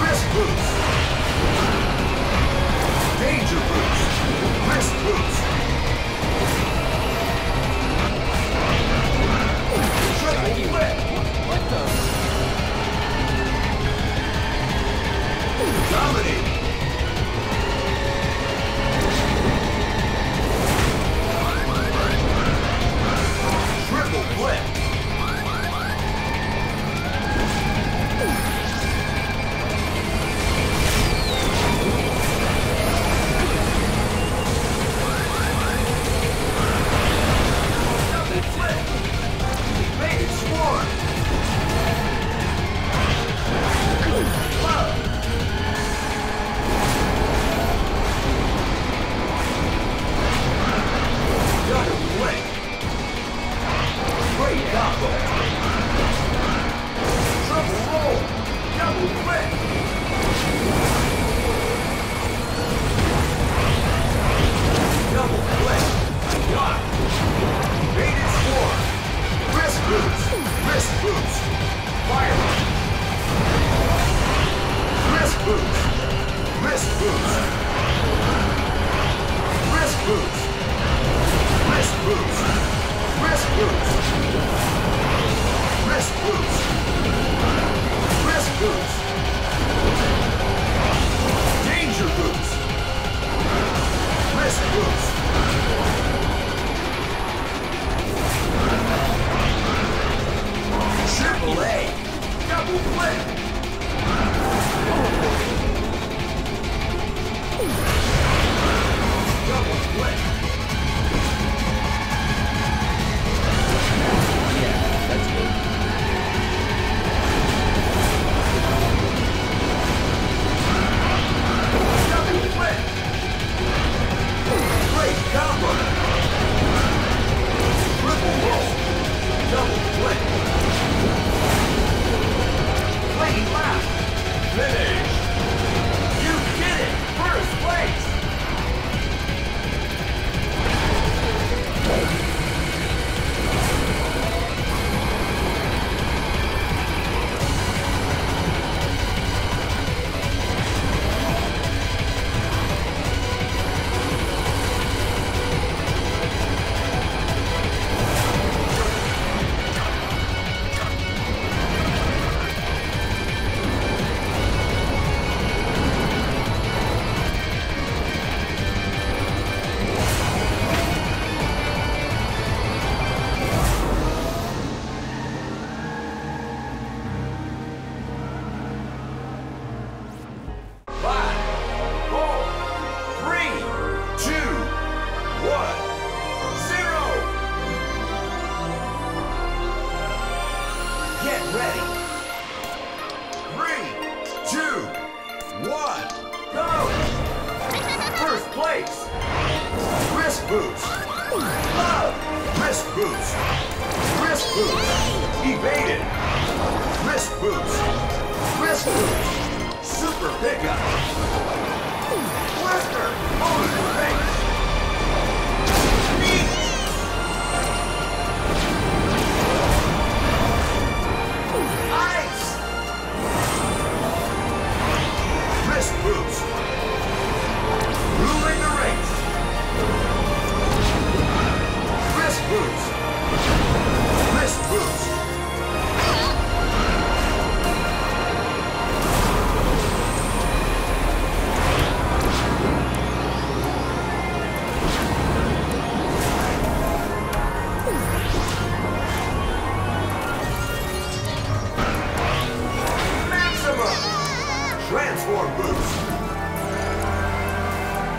Risk boost! Danger boost! Risk boost! boost. Risk boost. boost. Love. Risk boost. Risk boost. Evaded. Risk boost. Risk boost. Super pickup.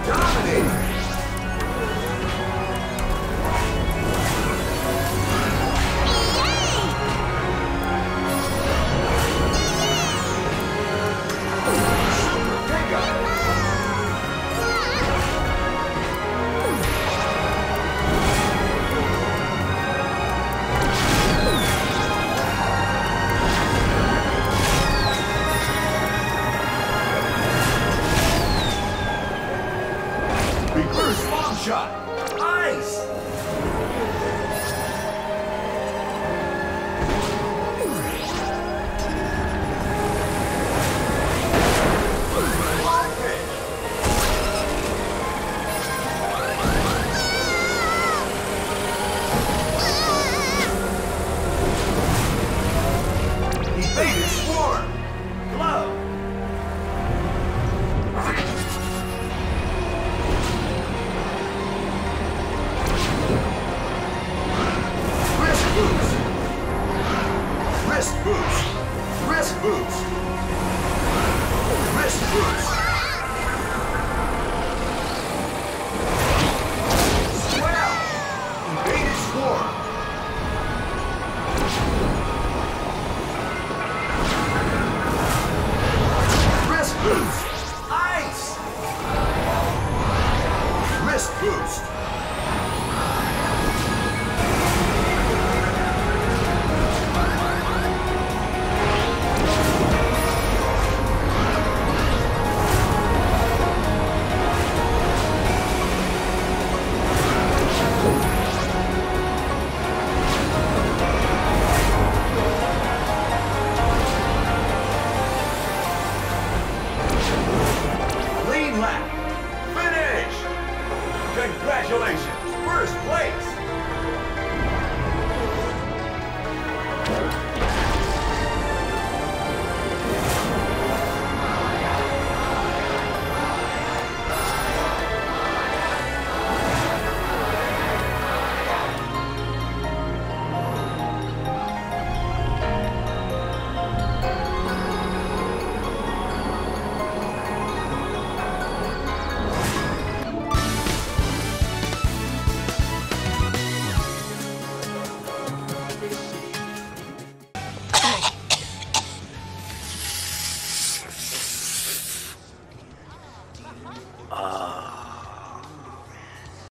Dominating! Shot. Ice.